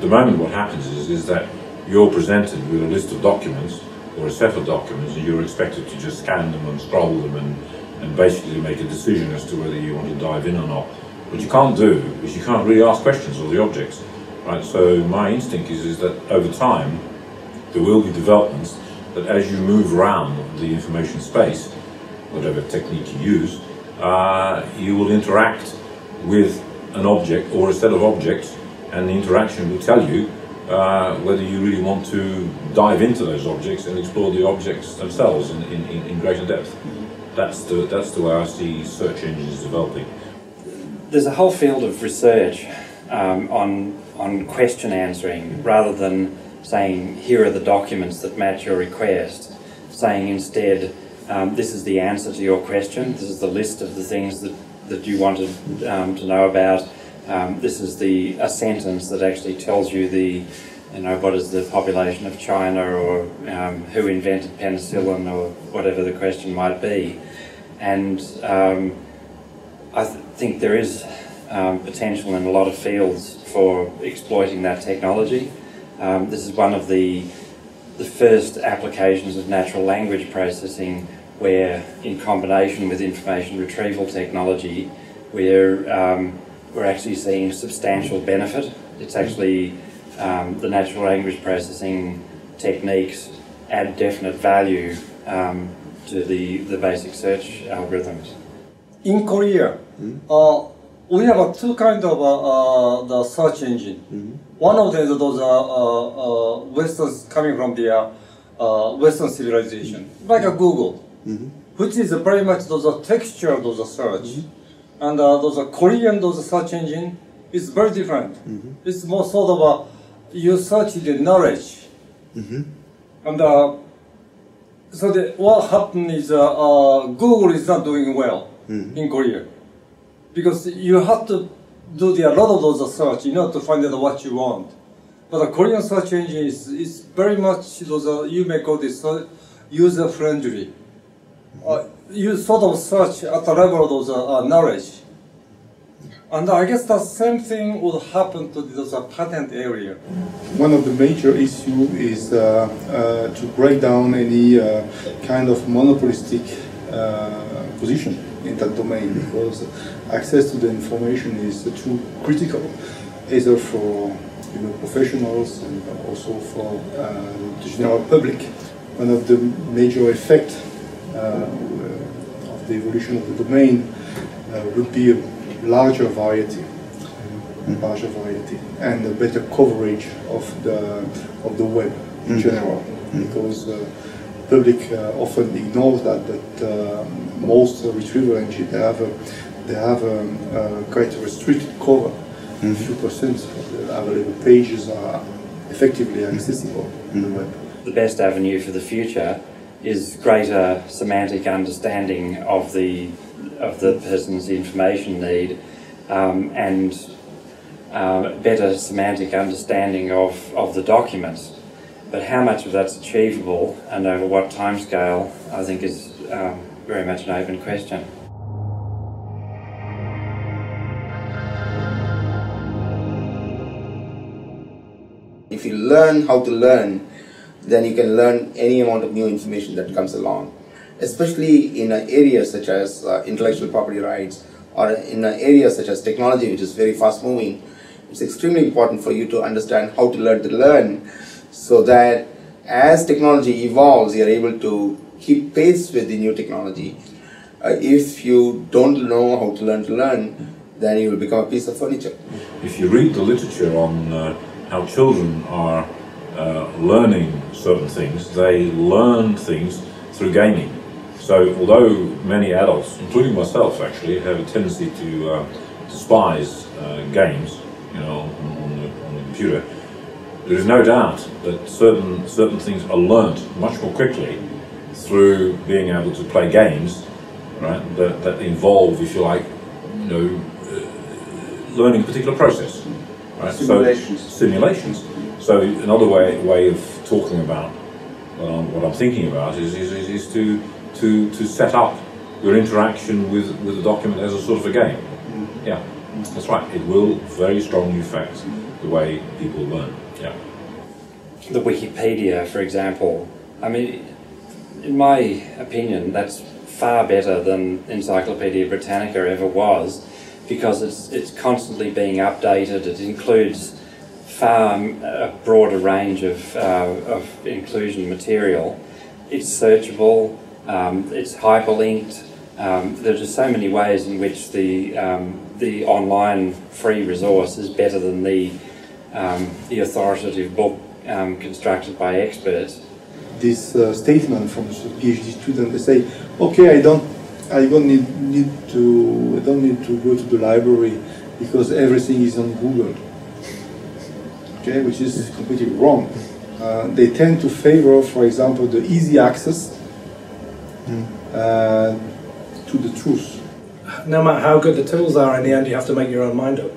At the moment what happens is, is that you're presented with a list of documents or a set of documents and you're expected to just scan them and scroll them and, and basically make a decision as to whether you want to dive in or not. What you can't do is you can't really ask questions of the objects. Right? So my instinct is, is that over time there will be developments that as you move around the information space, whatever technique you use, uh, you will interact with an object or a set of objects and the interaction will tell you uh, whether you really want to dive into those objects and explore the objects themselves in, in, in greater depth. That's the, that's the way I see search engines developing. There's a whole field of research um, on, on question answering rather than saying, here are the documents that match your request, saying instead, um, this is the answer to your question, this is the list of the things that, that you wanted um, to know about, um, this is the a sentence that actually tells you the, you know, what is the population of China or um, who invented penicillin or whatever the question might be. And um, I th think there is um, potential in a lot of fields for exploiting that technology. Um, this is one of the, the first applications of natural language processing where, in combination with information retrieval technology, we're um, we're actually seeing substantial benefit. It's actually um, the natural language processing techniques add definite value um, to the, the basic search algorithms. In Korea, mm -hmm. uh, we have uh, two kind of uh, uh the search engine. Mm -hmm. One of them is those uh, uh, Westerns coming from the Western civilization, like a Google, mm -hmm. which is very much those texture of those search. And uh, those uh, Korean those search engine is very different. Mm -hmm. It's more sort of a you search the knowledge, mm -hmm. and uh, so the, what happened is uh, uh, Google is not doing well mm -hmm. in Korea because you have to do the, a lot of those search in order to find out what you want. But the Korean search engine is, is very much those uh, you may call this user friendly. Uh, you sort of search at the level of those uh, knowledge. And I guess the same thing would happen to the, uh, patent area. One of the major issues is uh, uh, to break down any uh, kind of monopolistic position in that domain because access to the information is too critical, either for you know, professionals and also for the general public. One of the major effects the evolution of the domain uh, would be a larger variety, mm. larger variety, and a better coverage of the of the web in mm. general, mm. because uh, public uh, often ignores that. That uh, most retrieval engines they have a, they have a, a quite restricted cover. A few percent of the available pages are effectively accessible on the web. The best avenue for the future is greater semantic understanding of the of the person's information need um, and uh, better semantic understanding of, of the document. But how much of that's achievable and over what timescale, I think is um, very much an open question. If you learn how to learn, then you can learn any amount of new information that comes along. Especially in areas such as uh, intellectual property rights or in areas such as technology which is very fast moving, it's extremely important for you to understand how to learn to learn so that as technology evolves, you're able to keep pace with the new technology. Uh, if you don't know how to learn to learn, then you will become a piece of furniture. If you read the literature on uh, how children are uh, learning certain things, they learn things through gaming. So although many adults, including myself actually, have a tendency to uh, despise uh, games, you know, on, on, the, on, the, computer, there is no doubt that certain certain things are learnt much more quickly through being able to play games, right? That, that involve, if you like, you know, uh, learning a particular process, right? Simulations. So, simulations. So another way way of talking about what I'm, what I'm thinking about is, is, is, to, to, to set up your interaction with, with the document as a sort of a game. Mm-hmm. Yeah, that's right. It will very strongly affect the way people learn. Yeah. the Wikipedia, for example, I mean, in my opinion, that's far better than Encyclopedia Britannica ever was because it's, it's constantly being updated. It includes far a broader range of, uh, of inclusion material. It's searchable, um, it's hyperlinked. Um, there are just so many ways in which the, um, the online free resource is better than the, um, the authoritative book um, constructed by experts. this uh, statement from the PhD student. They say, "Okay, I don't, I don't need, need to, I don't need to go to the library because everything is on Google." Okay, which is completely wrong. Uh, they tend to favor, for example, the easy access uh, to the truth. no matter how good the tools are, in the end, you have to make your own mind up.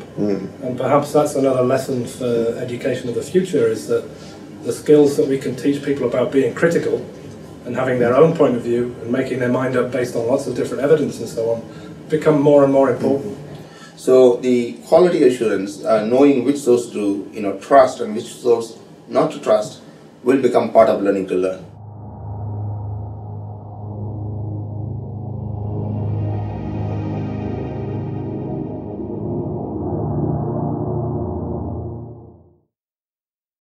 And perhaps that's another lesson for education of the future is that the skills that we can teach people about being critical and having their own point of view and making their mind up based on lots of different evidence and so on become more and more important. So the quality assurance, uh, knowing which source to you know trust and which source not to trust, will become part of learning to learn.